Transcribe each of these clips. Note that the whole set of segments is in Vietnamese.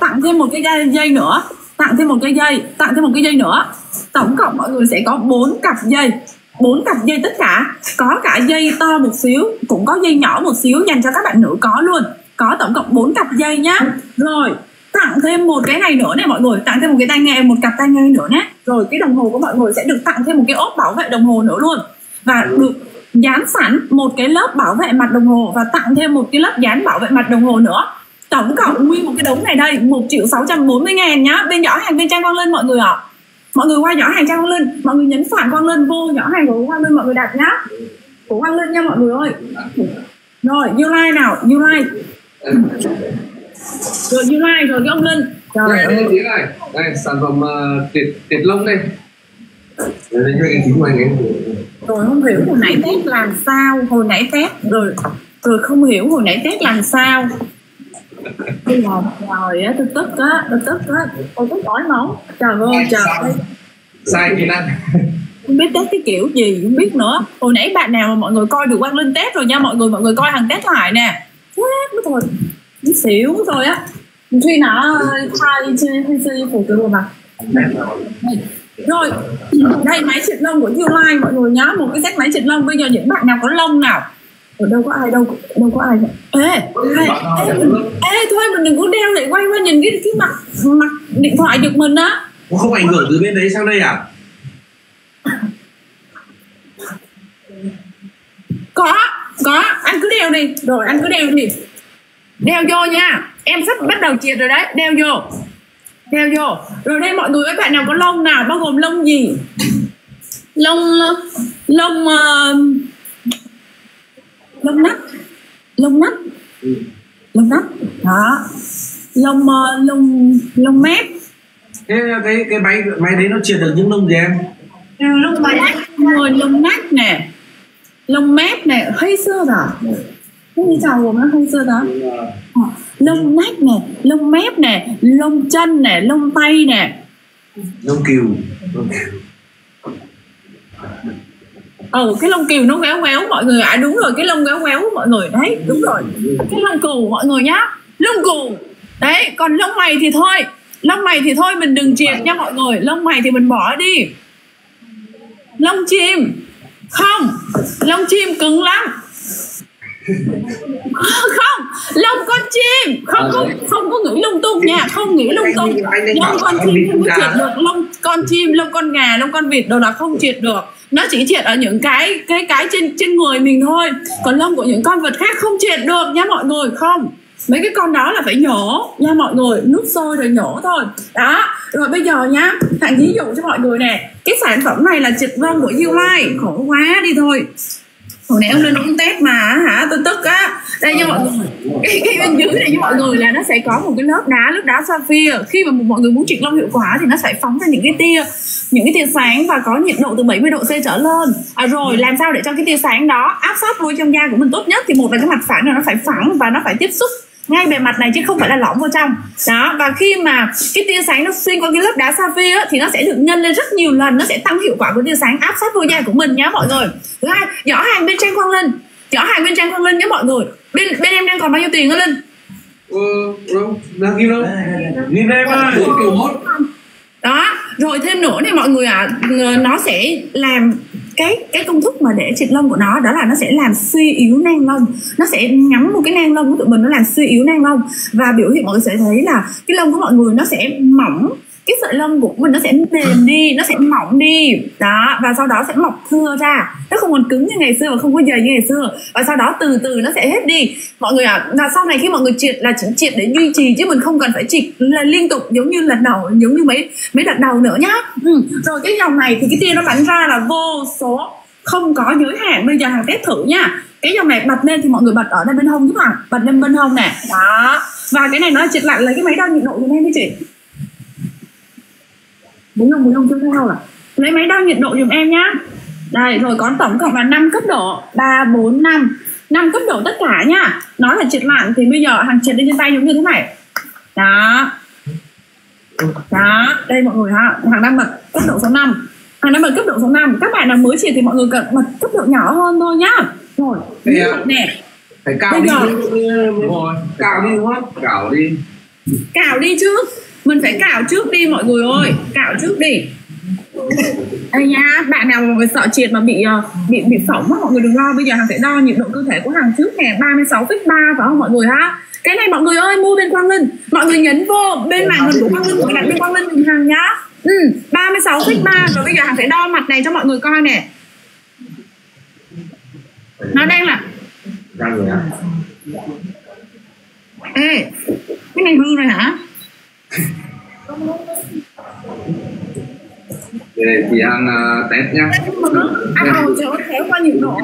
tặng thêm một cái dây, dây nữa. Tặng thêm một cái dây tặng thêm một cái dây nữa. Tổng cộng mọi người sẽ có bốn cặp dây. Bốn cặp dây tất cả. Có cả dây to một xíu cũng có dây nhỏ một xíu dành cho các bạn nữ có luôn. Có tổng cộng 4 cặp dây nhá. Rồi tặng thêm một cái này nữa này mọi người. Tặng thêm một cái tai nghe một cặp tai nghe nữa nhé rồi cái đồng hồ của mọi người sẽ được tặng thêm một cái ốp bảo vệ đồng hồ nữa luôn. Và được dán sẵn một cái lớp bảo vệ mặt đồng hồ và tặng thêm một cái lớp dán bảo vệ mặt đồng hồ nữa tổng cộng nguyên một cái đống này đây một triệu sáu trăm bốn mươi ngàn nhá. Bên giỏ hàng bên trang quang linh mọi người ạ. Mọi người qua giỏ hàng trang quang linh mọi người nhấn phản quang linh vô giỏ hàng của quang linh mọi người đặt nhá. Của quang linh nha mọi người ơi. Rồi như like nào? Như like rồi như like rồi cái ông linh. Trời đây đây này. Đây sản phẩm uh, tiệt tiệt lông đây. Đây chính rồi không hiểu hồi nãy test làm sao hồi nãy test rồi rồi không hiểu hồi nãy test làm sao tôi làm trời á tôi tức á tôi tức á. Tôi tức ói máu. Trời ơi trời ơi. Sai kỹ năng không biết test cái kiểu gì không biết nữa. Hồi nãy bạn nào mà mọi người coi được quang linh test rồi nha. Mọi người mọi người coi hàng test lại nè. Chết mất rồi. Nó xỉu rồi á. Khi nào thay trên hay xây phụ tử mà rồi đây máy xịt lông của Uline mọi người nhá một cái set máy xịt lông. Bây giờ những bạn nào có lông nào ở đâu có ai đâu đâu có ai ê ê, ê, ê thôi mình đừng có đeo lại quay qua nhìn cái cái mặt mặt điện thoại giật mình á. Không ảnh hưởng từ bên đấy sang đây à? Có có anh cứ đeo đi. Rồi. Anh cứ đeo đi. Đeo vô nha. Em sắp bắt đầu triệt rồi đấy. Đeo vô. Đeo vô. Rồi đây mọi người các bạn nào có lông nào bao gồm lông gì? Lông lông uh, lông nách. Lông nách. Lông nách. Đó. Lông uh, lông lông mép. Thế cái cái máy máy đấy nó triệt được những lông gì em? Ừ, lông mép rồi lông nách nè. Lông mép nè. Hơi xưa rồi. Cái gì chào nó hơi xưa đó. À, lông nách nè. Lông mép nè. Lông chân nè. Lông tay nè. Lông cừu. Lông cừu ừ cái lông cừu nó quéo quéo mọi người ạ. À, đúng rồi cái lông quéo của mọi người. Đấy đúng rồi. Cái lông cừu mọi người nhá. Lông cừu. Đấy còn lông mày thì thôi. Lông mày thì thôi mình đừng triệt nha mọi người. Lông mày thì mình bỏ đi. Lông chim. Không. Lông chim cứng lắm. Không lông con chim. Không có không có nghĩ lung tung nha. Không nghĩ lung tung. lông con chim không có triệt được. Lông con chim lông con gà lông con vịt đồ là không triệt được nó chỉ triệt ở những cái cái cái trên trên người mình thôi. Còn lông của những con vật khác không triệt được nha mọi người không. Mấy cái con đó là phải nhổ nha mọi người nước sôi rồi nhổ thôi. Đó rồi bây giờ nhá thằng ví dụ cho mọi người nè cái sản phẩm này là triệt lông của Uline khổ quá đi thôi. Hồi nãy ông lên ông test mà hả? Tôi tức á. Đây nha mọi người. Cái, cái bên dưới này cho mọi người là nó sẽ có một cái lớp đá lớp đá sapphire khi mà mọi người muốn triệt lông hiệu quả thì nó sẽ phóng ra những cái tia những cái tia sáng và có nhiệt độ từ 70 độ C trở lên. À, rồi làm sao để cho cái tia sáng đó áp sát vô trong da của mình tốt nhất? Thì một là cái mặt phẳng này nó phải phẳng và nó phải tiếp xúc ngay bề mặt này chứ không phải là lỏng vào trong. Đó và khi mà cái tia sáng nó xuyên qua cái lớp đá sapphire thì nó sẽ được nhân lên rất nhiều lần. Nó sẽ tăng hiệu quả của tia sáng áp sát vô da của mình nhá mọi người. Thứ hai giỏ hàng bên trang quang linh giỏ hàng bên trang quang linh nhé mọi người. Bên bên em đang còn bao nhiêu tiền đó linh? Ừ đâu? Đang ghi đâu? Nhìn em ơi. kiểu mốt rồi thêm nữa này mọi người ạ à, nó sẽ làm cái cái công thức mà để triệt lông của nó đó là nó sẽ làm suy yếu nang lông. Nó sẽ nhắm một cái nang lông của tụi mình nó làm suy yếu nang lông. Và biểu hiện mọi người sẽ thấy là cái lông của mọi người nó sẽ mỏng cái sợi lông của mình nó sẽ mềm đi nó sẽ mỏng đi. Đó và sau đó sẽ mọc thưa ra. Nó không còn cứng như ngày xưa và không có dày như ngày xưa. Và sau đó từ từ nó sẽ hết đi. Mọi người ạ à, và sau này khi mọi người triệt là chỉ triệt để duy trì chứ mình không cần phải triệt là liên tục giống như lần đầu giống như mấy mấy đợt đầu nữa nhá. Ừ. rồi cái dòng này thì cái tia nó bắn ra là vô số không có giới hạn. Bây giờ hàng test thử nha cái dòng này bật lên thì mọi người bật ở đây bên hông giúp hàng bật lên bên hông nè. Đó. Và cái này nó triệt lại lấy cái máy đo nhiệt độ cho em đi chị đúng không? Đúng không? Chưa thấy đâu à lấy máy đo nhiệt độ giùm em nhá. Đây rồi có tổng cộng là 5 cấp độ. 3, 4, 5 5 cấp độ tất cả nhá. Nó là triệt lặn thì bây giờ hàng triệt lên trên tay giống như thế này. Đó. Đó. Đây mọi người ha. Hàng đang bật cấp độ số 5 hàng đang bật cấp độ số 5 các bạn nào mới triệt thì mọi người cần bật cấp độ nhỏ hơn thôi nhá. Rồi Thế à? nè. phải cao Bây đi. giờ- đúng rồi. Cao đi đúng không cào đi. Cào đi trước mình phải cào trước đi mọi người ơi cào trước đi. Đây nha bạn nào mà sợ triệt mà bị ờ, bị bị phỏng á mọi người đừng lo bây giờ hàng sẽ đo nhiệt độ cơ thể của hàng trước nè 36,3 phải không mọi người ha? Cái này mọi người ơi mua bên Quang Linh. Mọi người nhấn vô bên màn hình của Quang Linh mọi đặt bên Quang Linh dùm hàng nhá. Ừ 36,3 rồi bây giờ hàng sẽ đo mặt này cho mọi người coi nè. Nó đang là ê cái này hư rồi hả để chị Hằng uh, test nhá. Anh hồi cho kéo qua nhiệt độ.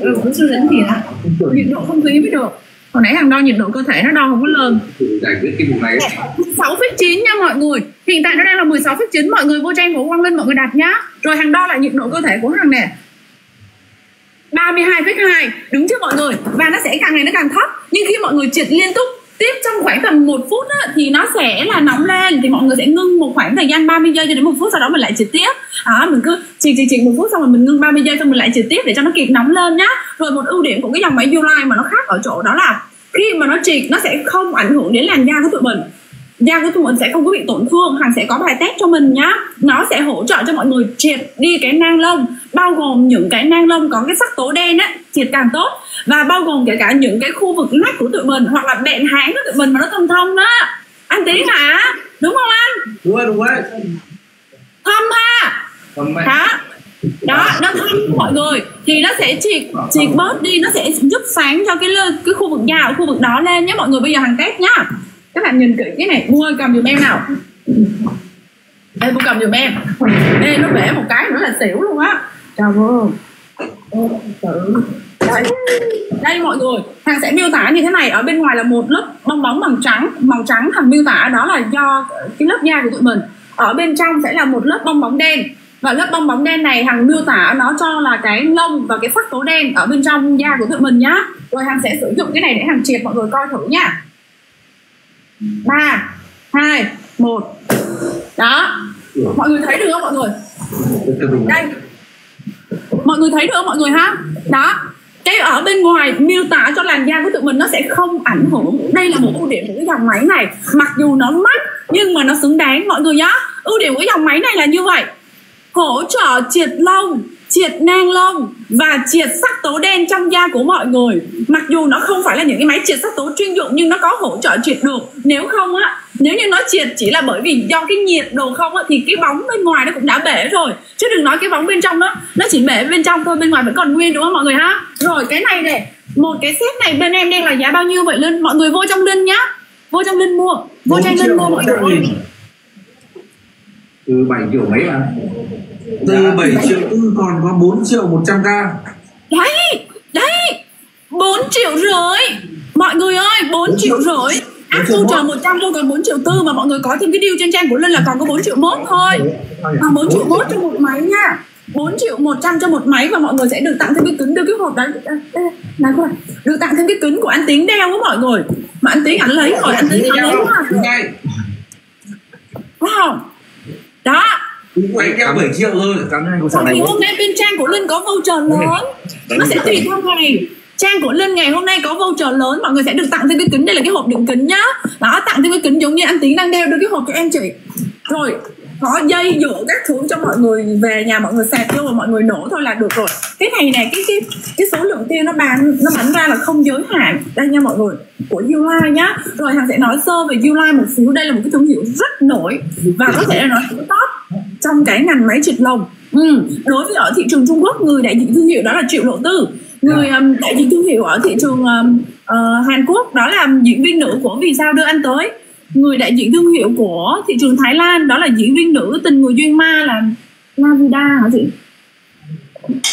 Ừ cũng chưa đến gì ạ nhiệt độ không khí mới được. Hồi nãy hàng đo nhiệt độ cơ thể nó đo không có lên. Giải quyết cái vùng này 6,9 nha mọi người. Hiện tại nó đang là 16,9 Mọi người vô trang của Quang Linh mọi người đặt nhá. Rồi hàng đo lại nhiệt độ cơ thể của hàng nè. 32,2 Đúng chưa mọi người. Và nó sẽ càng ngày nó càng thấp. Nhưng khi mọi người triệt liên tục tiếp trong khoảng tầm một phút á, thì nó sẽ là nóng lên thì mọi người sẽ ngưng một khoảng thời gian 30 giây cho đến một phút sau đó mình lại triệt tiếp. À, mình cứ triệt triệt triệt một phút xong rồi mình ngưng 30 giây xong mình lại triệt tiếp để cho nó kịp nóng lên nhá. Rồi một ưu điểm của cái dòng máy Uline mà nó khác ở chỗ đó là khi mà nó triệt nó sẽ không ảnh hưởng đến làn da của tụi mình. Da của tụi mình sẽ không có bị tổn thương hàng sẽ có bài test cho mình nhá. Nó sẽ hỗ trợ cho mọi người triệt đi cái nang lông bao gồm những cái nang lông có cái sắc tố đen á triệt càng tốt và bao gồm kể cả những cái khu vực nách của tụi mình hoặc là bẹn háng của tụi mình mà nó thông thông đó. Anh tiến hả? Đúng không anh? Đúng rồi đúng rồi. Thâm ha? Hả? Đó nó thâm mọi người. Thì nó sẽ triệt triệt bớt đi nó sẽ giúp sáng cho cái cái khu vực da ở khu vực đó lên nhé mọi người. Bây giờ hàng test nhá. Các bạn nhìn kỹ cái này. Mua ơi, cầm giùm em nào. Ê, mua cầm giùm em. Ê, nó bể một cái nữa là xỉu luôn á. Chào vô Ê, tự đây. đây mọi người hàng sẽ miêu tả như thế này ở bên ngoài là một lớp bong bóng bằng trắng màu trắng hàng miêu tả đó là do cái lớp da của tụi mình. Ở bên trong sẽ là một lớp bong bóng đen. Và lớp bong bóng đen này hàng miêu tả nó cho là cái lông và cái sắc tố đen ở bên trong da của tụi mình nhá. Rồi hàng sẽ sử dụng cái này để hàng triệt mọi người coi thử nha ba hai một. Đó. Mọi người thấy được không mọi người? Đây. Mọi người thấy được không mọi người ha? Đó cái ở bên ngoài miêu tả cho làn da của tụi mình nó sẽ không ảnh hưởng. Đây là một ưu điểm của cái dòng máy này. Mặc dù nó mắc, nhưng mà nó xứng đáng, mọi người nhá. Ưu điểm của dòng máy này là như vậy. Hỗ trợ triệt lông, triệt nang lông và triệt sắc tố đen trong da của mọi người. Mặc dù nó không phải là những cái máy triệt sắc tố chuyên dụng, nhưng nó có hỗ trợ triệt được. Nếu không á nếu như nó triệt chỉ là bởi vì do cái nhiệt độ không á thì cái bóng bên ngoài nó cũng đã bể rồi. Chứ đừng nói cái bóng bên trong đó nó chỉ bể bên trong thôi bên ngoài vẫn còn nguyên đúng không mọi người ha? Rồi cái này này một cái set này bên em đang là giá bao nhiêu vậy? Linh mọi người vô trong linh nhá. Vô trong linh mua vô trong linh mua mọi người. từ 7 triệu mấy mà từ 7 triệu tư còn có 4 triệu 100 k đấy đấy 4 triệu rưỡi. Mọi người ơi 4 triệu. rưỡi áp thu chờ 100 thôi còn 4 triệu tư mà mọi người có thêm cái deal trên trang của Linh là còn có 4 triệu mốt thôi. À, 4 triệu mốt cho một máy nha. 4 triệu 100 cho một máy và mọi người sẽ được tặng thêm cái kính đưa cái hộp đấy. Này coi được tặng thêm cái kính của anh Tiến đeo với mọi người. Mà anh Tiến ảnh lấy rồi anh Tiến ảnh lấy quá ngay đúng không đó. Anh kêu 7 triệu thôi cảm ơn cô Còn thì hôm nay bên trang của Linh có voucher lớn. Nó sẽ tùy theo ngày Trang của Linh ngày hôm nay có voucher lớn, Mọi người sẽ được tặng thêm cái kính, Đây là cái hộp đựng kính nhá. Đó, tặng thêm cái kính giống như anh Tiến đang đeo Đưa cái hộp cho em chị. Rồi, có dây dựa các thứ cho mọi người về nhà, mọi người sạc vô và mọi người nổ thôi là được rồi. Cái này này cái cái cái số lượng tiêu nó bán nó bán ra là không giới hạn. Đây nha mọi người, của Uline nhá. Rồi hàng sẽ nói sơ về Uline một xíu. Đây là một cái thương hiệu rất nổi và có thể là nó top trong cái ngành máy trịt lồng. Ừ. đối với ở thị trường Trung Quốc, người đại diện thương hiệu đó là Triệu Lộ Tư người um, đại diện thương hiệu ở thị trường um, ờ, Hàn Quốc đó là diễn viên nữ của vì sao đưa anh tới. Người đại diện thương hiệu của thị trường Thái Lan đó là diễn viên nữ tình người duyên ma là Lavida hả chị?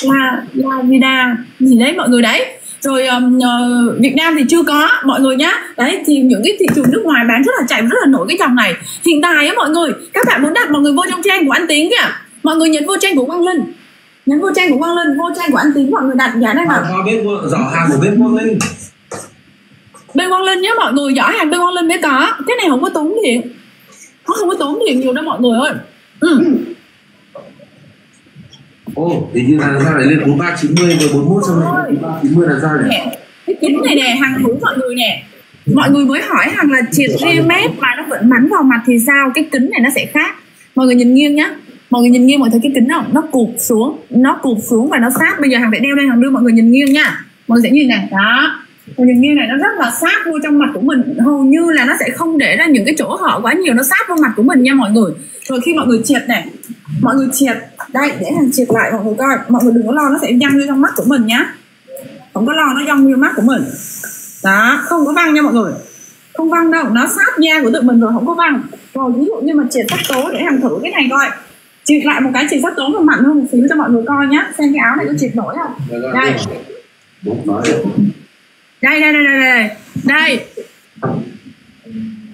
La Lavida gì đấy mọi người đấy. Rồi um, ờ, Việt Nam thì chưa có mọi người nhá. Đấy thì những cái thị trường nước ngoài bán rất là chạy rất là nổi cái dòng này. Hiện tại á mọi người các bạn muốn đặt mọi người vô trong trang của anh Tiến kìa. Mọi người nhấn vô trang của Quang Linh nhấn vô trang của Quang Linh vô trang của anh Tiến mọi người đặt giá này nào qua bên giỏ hàng của bên Quang Linh bên Quang Linh nhé mọi người giỏ hàng bên Quang Linh mới có. Cái này không có tốn điện nó không có tốn điện nhiều đâu mọi người ơi. Ừ. Ồ, hình như là ra lại lên 4390 rồi 41 xong rồi. 4390 là ra này cái kính này nè hàng thử mọi người nè. Mọi người mới hỏi rằng là triệt ria mép mà nó vẫn bắn vào mặt thì sao? Cái kính này nó sẽ khác. Mọi người nhìn nghiêng nhá mọi người nhìn nghiêng, mọi người thấy cái kính không? Nó cụp xuống, nó cụp xuống và nó sát. Bây giờ hàng phải đeo lên hàng đưa mọi người nhìn nghiêng nha. Mọi người sẽ nhìn này. Đó. Mọi người nghiêng này, nó rất là sát vô trong mặt của mình. Hầu như là nó sẽ không để ra những cái chỗ hở quá nhiều, nó sát vô mặt của mình nha mọi người. Rồi khi mọi người triệt này, mọi người triệt đây, để hàng triệt lại mọi người coi. Mọi người đừng có lo, nó sẽ văng vô trong mắt của mình nhá không có lo, nó văng vô mắt của mình. Đó, không có văng nha mọi người. Không văng đâu, nó sát da của tụi mình rồi, không có văng. Rồi, ví dụ như mà triệt sắc tố, để hàng thử cái này coi triệt lại một cái triệt sắc tố mà mặn hơn một xíu cho mọi người coi nhá. Xem cái áo này có triệt nổi không? Đây. đây đây đây đây đây. Đây.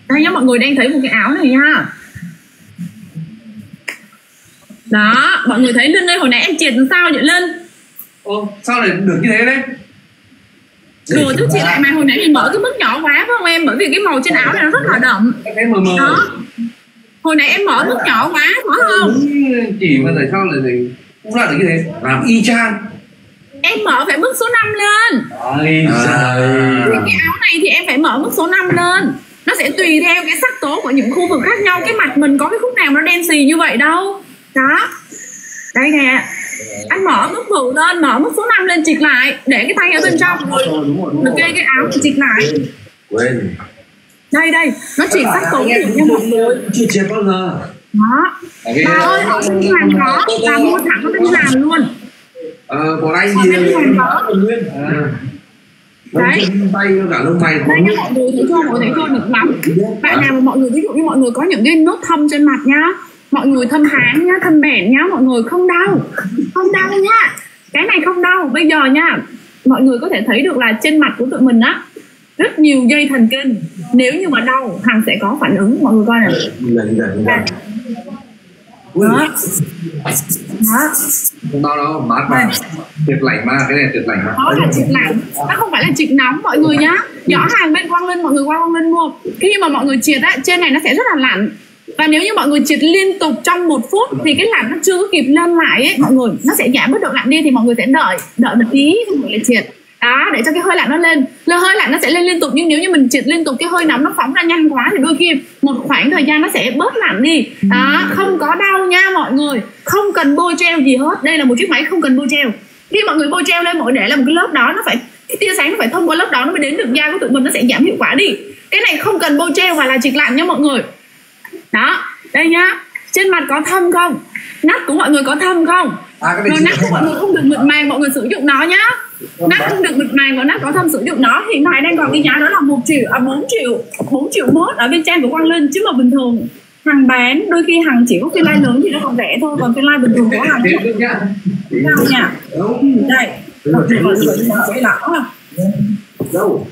Đây nhá mọi người đang thấy một cái áo này nha. Đó mọi người thấy linh ơi hồi nãy em triệt làm sao vậy linh? Ô sao lại được như thế đấy? Đùa chứ chị lại mà hồi nãy mình mở cái mức nhỏ quá phải không em? Bởi vì cái màu trên áo này nó rất là đậm. Cái mờ mờ. Đó hồi nãy em mở mức nhỏ quá phải không? Đúng, chỉ mà tại sao lại lại cũng được như thế. Làm y chang. Em mở phải mức số 5 lên. Ai thì cái áo này thì em phải mở mức số 5 lên. Nó sẽ tùy theo cái sắc tố của những khu vực khác nhau. Cái mặt mình có cái khúc nào nó đen xì như vậy đâu. Đó. Đây nè. Anh mở mức vụ lên mở mức số 5 lên chịch lại. Để cái tay ở bên trong. Được kê cái áo thì chịch lại. Quên đây đây. Nó chỉ sắc tố kiểu như mọi người. chưa triệt bao giờ. Đó. Cái bà ơi họ không làm có bà mua thẳng ở bên làm luôn. Ờ còn anh thì nguyên à, lông Đấy. tay cả lông mày có đây nha mọi người thấy chưa mọi người thấy chưa được lắm. Bạn nào mà mọi người ví dụ như mọi người có những cái nốt thâm trên mặt nhá mọi người thâm hán nhá thâm bẻn nhá mọi người không đau. Không đau nhá. Cái này không đau. Bây giờ nha mọi người có thể thấy được là trên mặt của tụi mình á rất nhiều dây thần kinh. Nếu như mà đau hằng sẽ có phản ứng mọi người coi này lần lần lần đó. Đó. Không đau đâu mát mà. Tuyệt lạnh mà cái này tuyệt lạnh mà. Đó là trịch lạnh. Nó không phải là trịch nóng mọi người nhá. Giỏ hàng bên quang linh mọi người qua quang linh mua. Khi mà mọi người triệt á trên này nó sẽ rất là lạnh. Và nếu như mọi người triệt liên tục trong một phút thì cái lạnh nó chưa có kịp lên lại ấy mọi người nó sẽ giảm bớt độ lạnh đi thì mọi người sẽ đợi đợi một tí mọi người lại triệt đó để cho cái hơi lạnh nó lên. Lên hơi lạnh nó sẽ lên liên tục nhưng nếu như mình triệt liên tục cái hơi nóng nó phóng ra nhanh quá thì đôi khi một khoảng thời gian nó sẽ bớt lạnh đi. Đó không có đau nha mọi người. Không cần bôi treo gì hết. Đây là một chiếc máy không cần bôi treo khi mọi người bôi treo lên mọi người để là một cái lớp đó nó phải cái tia sáng nó phải thông qua lớp đó nó mới đến được da của tụi mình nó sẽ giảm hiệu quả đi. Cái này không cần bôi treo và là triệt lạnh nha mọi người. Đó đây nhá. Trên mặt có thâm không? Nách của mọi người có thâm không à cái này nách của mọi người không được mịn màng mọi người sử dụng nó nhá. Nách không được mịn màng và nách có thâm sử dụng nó. Hiện tại đang còn cái giá đó là một triệu à 4 triệu 4 triệu mốt ở bên trang của Quang Linh. Chứ mà bình thường hàng bán đôi khi hàng chỉ có phiên lai lớn thì nó còn rẻ thôi. Còn phiên lai bình thường có hàng cao nha đâu đây. còn thì mọi người sẽ lỡ không đâu?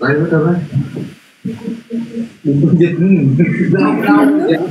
Đây mất đâu đấy đừng có dịch đâu đâu